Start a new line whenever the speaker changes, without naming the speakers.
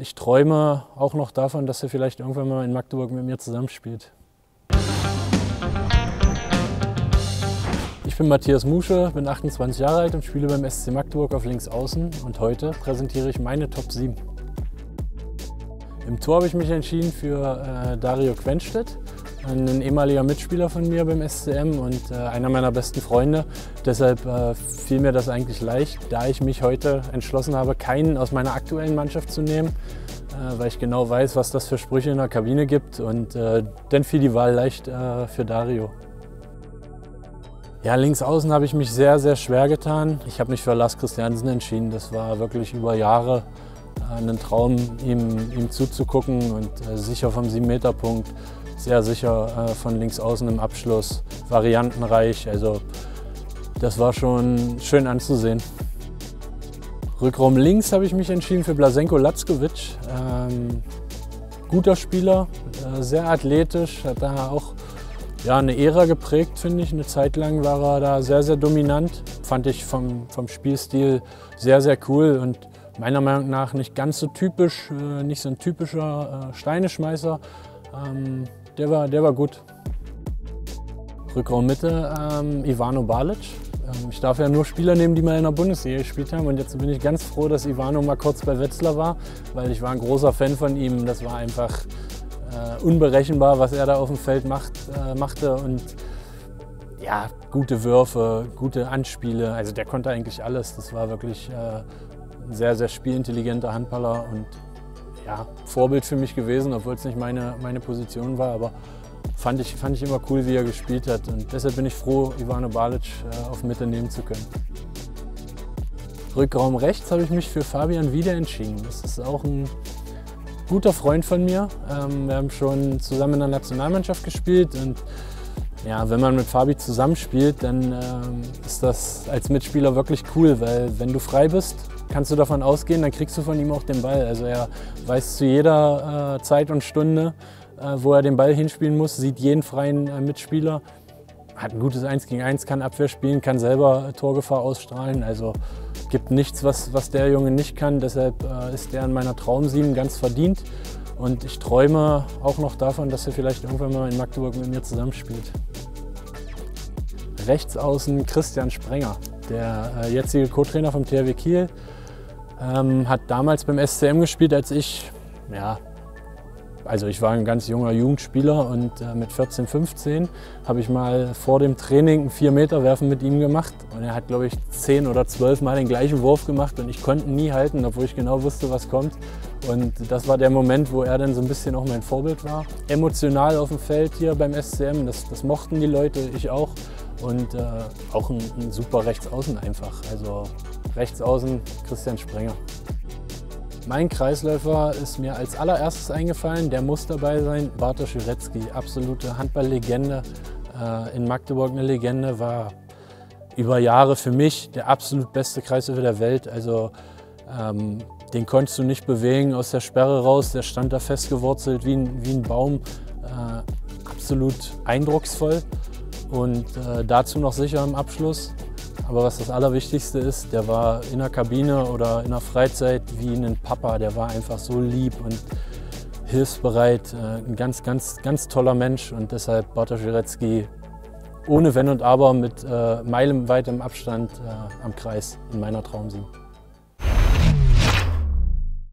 ich träume auch noch davon, dass er vielleicht irgendwann mal in Magdeburg mit mir zusammenspielt. Ich bin Matthias Musche, bin 28 Jahre alt und spiele beim SC Magdeburg auf links außen und heute präsentiere ich meine Top 7. Im Tor habe ich mich entschieden für äh, Dario Quenstedt ein ehemaliger Mitspieler von mir beim SCM und äh, einer meiner besten Freunde. Deshalb äh, fiel mir das eigentlich leicht, da ich mich heute entschlossen habe, keinen aus meiner aktuellen Mannschaft zu nehmen, äh, weil ich genau weiß, was das für Sprüche in der Kabine gibt und äh, dann fiel die Wahl leicht äh, für Dario. Ja, links außen habe ich mich sehr, sehr schwer getan. Ich habe mich für Lars Christiansen entschieden. Das war wirklich über Jahre äh, ein Traum, ihm, ihm zuzugucken und sicher vom 7-Meter-Punkt sehr sicher äh, von links außen im Abschluss, variantenreich. Also das war schon schön anzusehen. Rückraum links habe ich mich entschieden für Blasenko Latzkovic. Ähm, guter Spieler, äh, sehr athletisch, hat da auch ja, eine Ära geprägt, finde ich. Eine Zeit lang war er da sehr, sehr dominant. Fand ich vom, vom Spielstil sehr, sehr cool und meiner Meinung nach nicht ganz so typisch, äh, nicht so ein typischer äh, Steineschmeißer. Ähm, der war, der war gut. Rückraum Mitte, ähm, Ivano Balic. Ähm, ich darf ja nur Spieler nehmen, die mal in der Bundesliga gespielt haben. Und jetzt bin ich ganz froh, dass Ivano mal kurz bei Wetzlar war, weil ich war ein großer Fan von ihm. Das war einfach äh, unberechenbar, was er da auf dem Feld macht, äh, machte. Und ja, gute Würfe, gute Anspiele. Also der konnte eigentlich alles. Das war wirklich äh, ein sehr, sehr spielintelligenter Handballer und ja, Vorbild für mich gewesen, obwohl es nicht meine, meine Position war. Aber fand ich, fand ich immer cool, wie er gespielt hat. Und deshalb bin ich froh, Ivano Balic äh, auf Mitte nehmen zu können. Rückraum rechts habe ich mich für Fabian wieder entschieden. Das ist auch ein guter Freund von mir. Ähm, wir haben schon zusammen in der Nationalmannschaft gespielt und ja, wenn man mit Fabi zusammenspielt, dann ähm, ist das als Mitspieler wirklich cool, weil wenn du frei bist, kannst du davon ausgehen, dann kriegst du von ihm auch den Ball. Also er weiß zu jeder äh, Zeit und Stunde, äh, wo er den Ball hinspielen muss, sieht jeden freien äh, Mitspieler, hat ein gutes 1 gegen 1, kann Abwehr spielen, kann selber Torgefahr ausstrahlen. Also gibt nichts, was, was der Junge nicht kann. Deshalb äh, ist er in meiner Traumsieben ganz verdient. Und ich träume auch noch davon, dass er vielleicht irgendwann mal in Magdeburg mit mir zusammenspielt. Rechts außen Christian Sprenger, der äh, jetzige Co-Trainer vom THW Kiel. Ähm, hat damals beim SCM gespielt, als ich, ja, also ich war ein ganz junger Jugendspieler und äh, mit 14, 15 habe ich mal vor dem Training ein 4 Meter Werfen mit ihm gemacht und er hat glaube ich 10 oder 12 Mal den gleichen Wurf gemacht und ich konnte ihn nie halten, obwohl ich genau wusste, was kommt. Und das war der Moment, wo er dann so ein bisschen auch mein Vorbild war. Emotional auf dem Feld hier beim SCM, das, das mochten die Leute, ich auch. Und äh, auch ein, ein super Rechtsaußen einfach. Also Rechtsaußen Christian Sprenger. Mein Kreisläufer ist mir als allererstes eingefallen, der muss dabei sein, Bartosz Jurecki, absolute Handballlegende, äh, in Magdeburg eine Legende, war über Jahre für mich der absolut beste Kreisläufer der Welt. Also ähm, den konntest du nicht bewegen aus der Sperre raus, der stand da festgewurzelt wie ein, wie ein Baum, äh, absolut eindrucksvoll und äh, dazu noch sicher im Abschluss. Aber was das Allerwichtigste ist, der war in der Kabine oder in der Freizeit wie ein Papa. Der war einfach so lieb und hilfsbereit. Äh, ein ganz, ganz, ganz toller Mensch und deshalb Bartosz Wirecki ohne Wenn und Aber mit äh, meilenweitem Abstand äh, am Kreis in meiner Traumsieg.